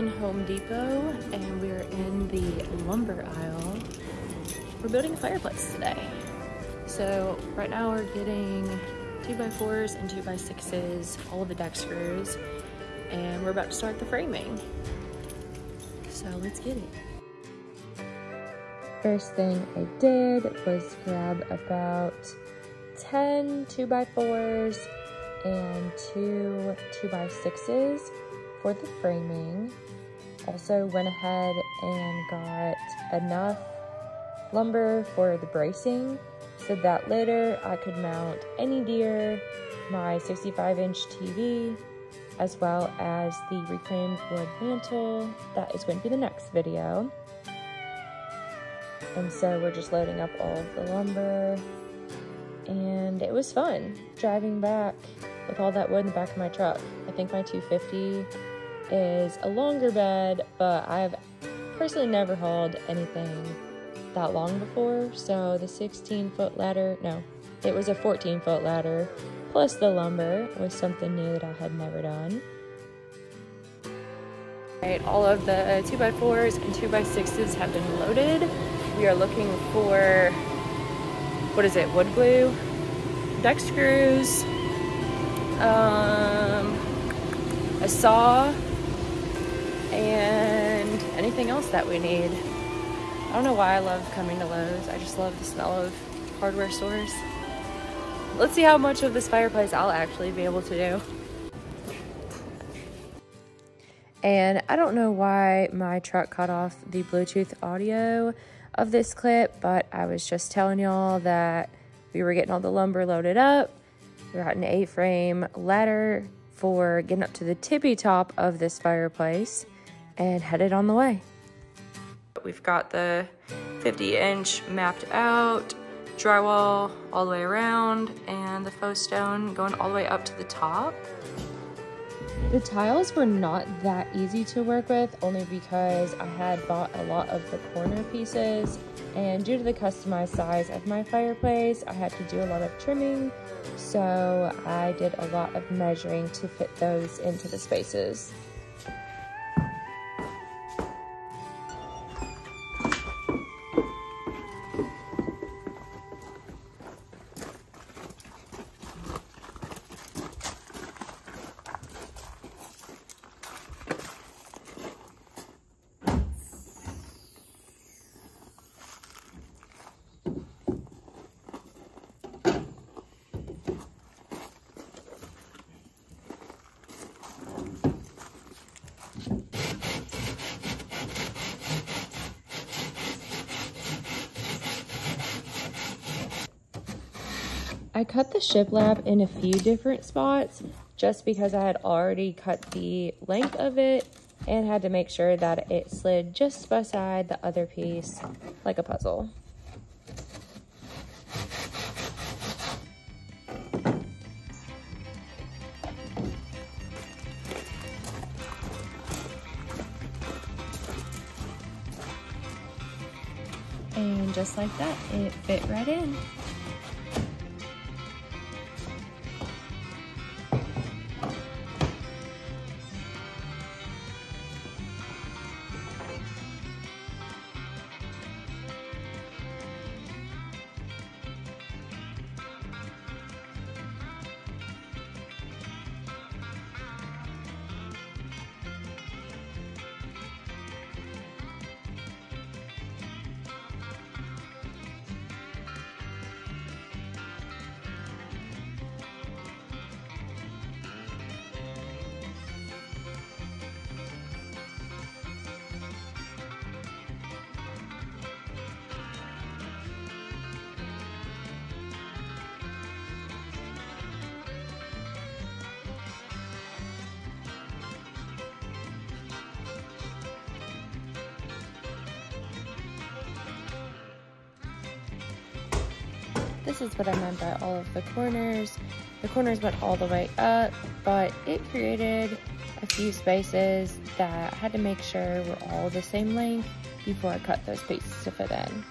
in Home Depot and we're in the lumber aisle. We're building a fireplace today. So right now we're getting 2x4s and 2x6s, all of the deck screws, and we're about to start the framing. So let's get it. First thing I did was grab about 10 2x4s and two 2x6s for the framing. Also went ahead and got enough lumber for the bracing so that later I could mount any deer, my 65 inch TV, as well as the reclaimed wood mantle. That is going to be the next video. And so we're just loading up all of the lumber. And it was fun driving back with all that wood in the back of my truck. I think my 250 is a longer bed, but I've personally never hauled anything that long before. So the 16 foot ladder, no, it was a 14 foot ladder plus the lumber was something new that I had never done. Right, all of the 2x4s and 2x6s have been loaded. We are looking for, what is it, wood glue, deck screws, um, a saw, and anything else that we need. I don't know why I love coming to Lowe's. I just love the smell of hardware stores. Let's see how much of this fireplace I'll actually be able to do. And I don't know why my truck cut off the Bluetooth audio of this clip, but I was just telling y'all that we were getting all the lumber loaded up. We got an A-frame ladder for getting up to the tippy top of this fireplace and headed on the way. We've got the 50 inch mapped out, drywall all the way around, and the faux stone going all the way up to the top. The tiles were not that easy to work with only because I had bought a lot of the corner pieces and due to the customized size of my fireplace I had to do a lot of trimming so I did a lot of measuring to fit those into the spaces. I cut the shiplap in a few different spots just because I had already cut the length of it and had to make sure that it slid just beside the other piece like a puzzle. And just like that, it fit right in. This is what I meant by all of the corners. The corners went all the way up, but it created a few spaces that I had to make sure were all the same length before I cut those pieces to fit in.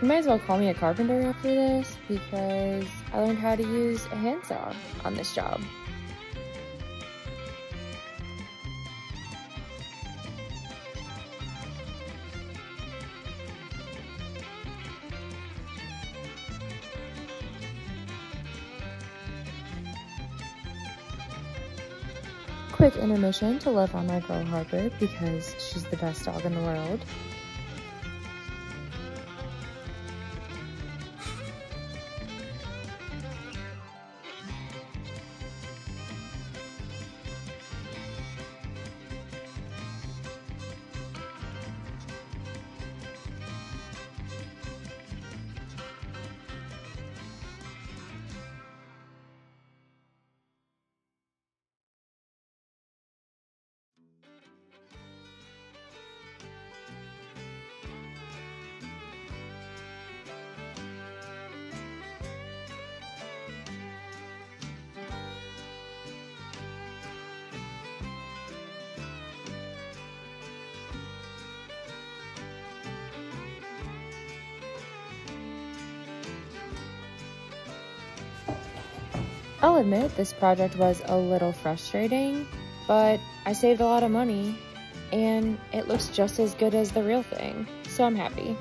You might as well call me a carpenter after this because I learned how to use a handsaw on this job. quick intermission to love on my girl Harper because she's the best dog in the world. I'll admit this project was a little frustrating, but I saved a lot of money and it looks just as good as the real thing, so I'm happy.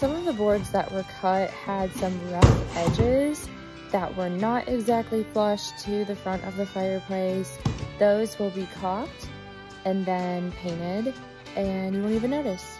Some of the boards that were cut had some rough edges that were not exactly flush to the front of the fireplace. Those will be caulked and then painted and you won't even notice.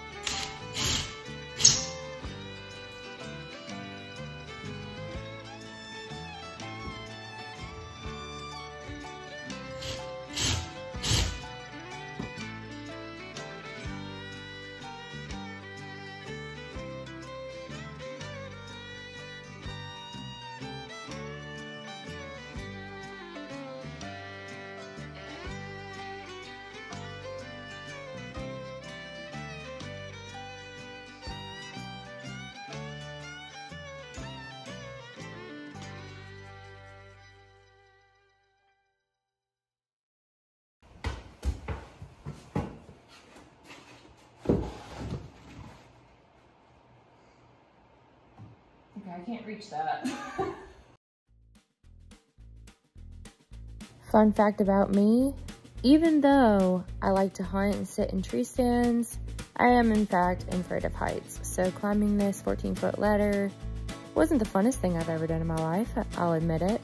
I can't reach that. Fun fact about me, even though I like to hunt and sit in tree stands, I am in fact afraid of heights. So climbing this 14 foot ladder wasn't the funnest thing I've ever done in my life, I'll admit it.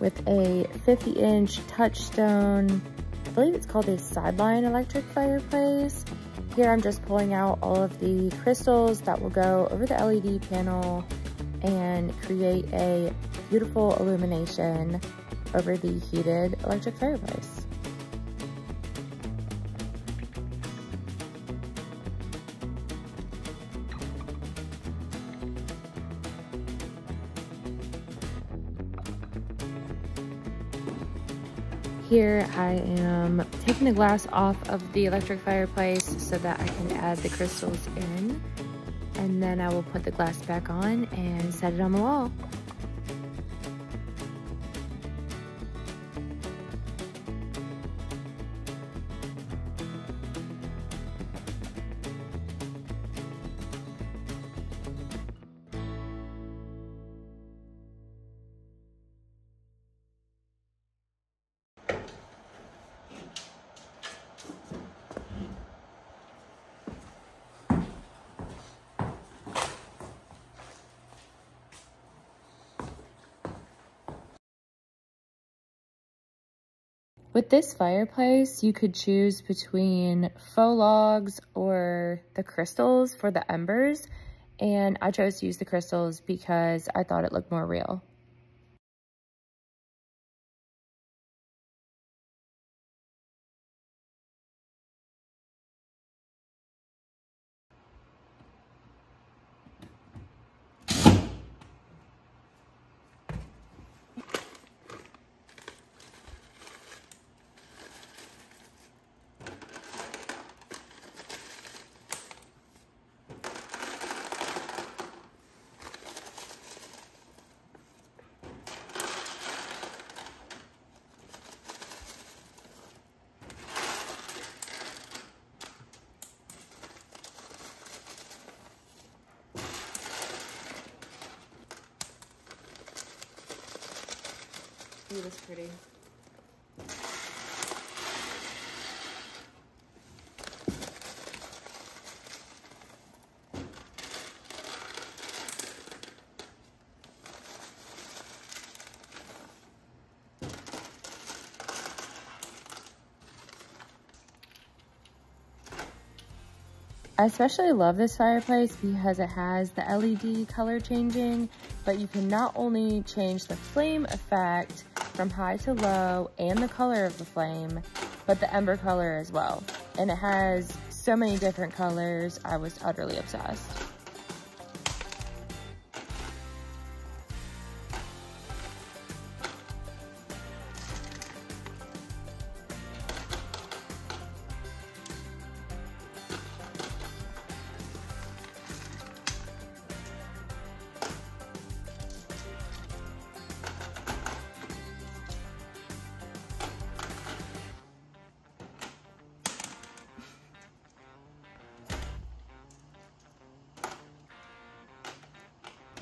With a 50 inch touchstone, I believe it's called a sideline electric fireplace. Here I'm just pulling out all of the crystals that will go over the LED panel and create a beautiful illumination over the heated electric fireplace. Here I am taking the glass off of the electric fireplace so that I can add the crystals in. and then I will put the glass back on and set it on the wall. With this fireplace, you could choose between faux logs or the crystals for the embers. And I chose to use the crystals because I thought it looked more real. That's pretty. I especially love this fireplace because it has the LED color changing, but you can not only change the flame effect from high to low and the color of the flame, but the ember color as well. And it has so many different colors, I was utterly obsessed.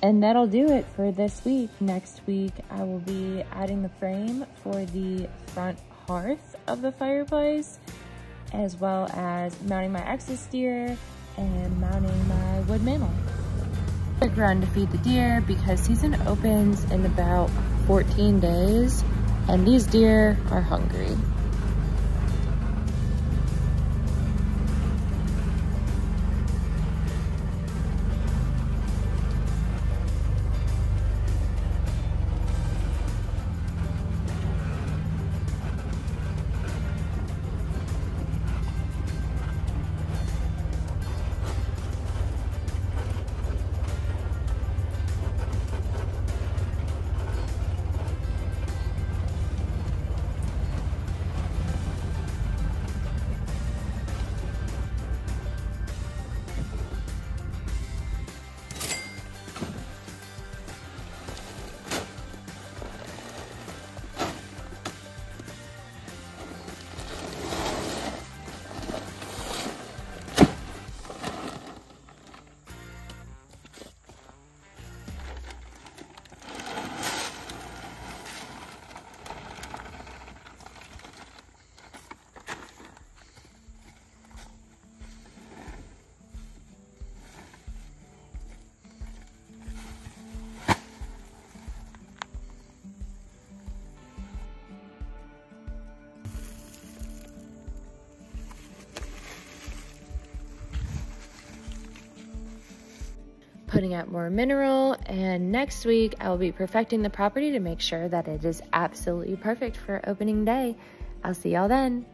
And that'll do it for this week. Next week, I will be adding the frame for the front hearth of the fireplace, as well as mounting my axis deer and mounting my wood mantle. Quick run to feed the deer because season opens in about 14 days, and these deer are hungry. Putting out more mineral, and next week I will be perfecting the property to make sure that it is absolutely perfect for opening day. I'll see y'all then.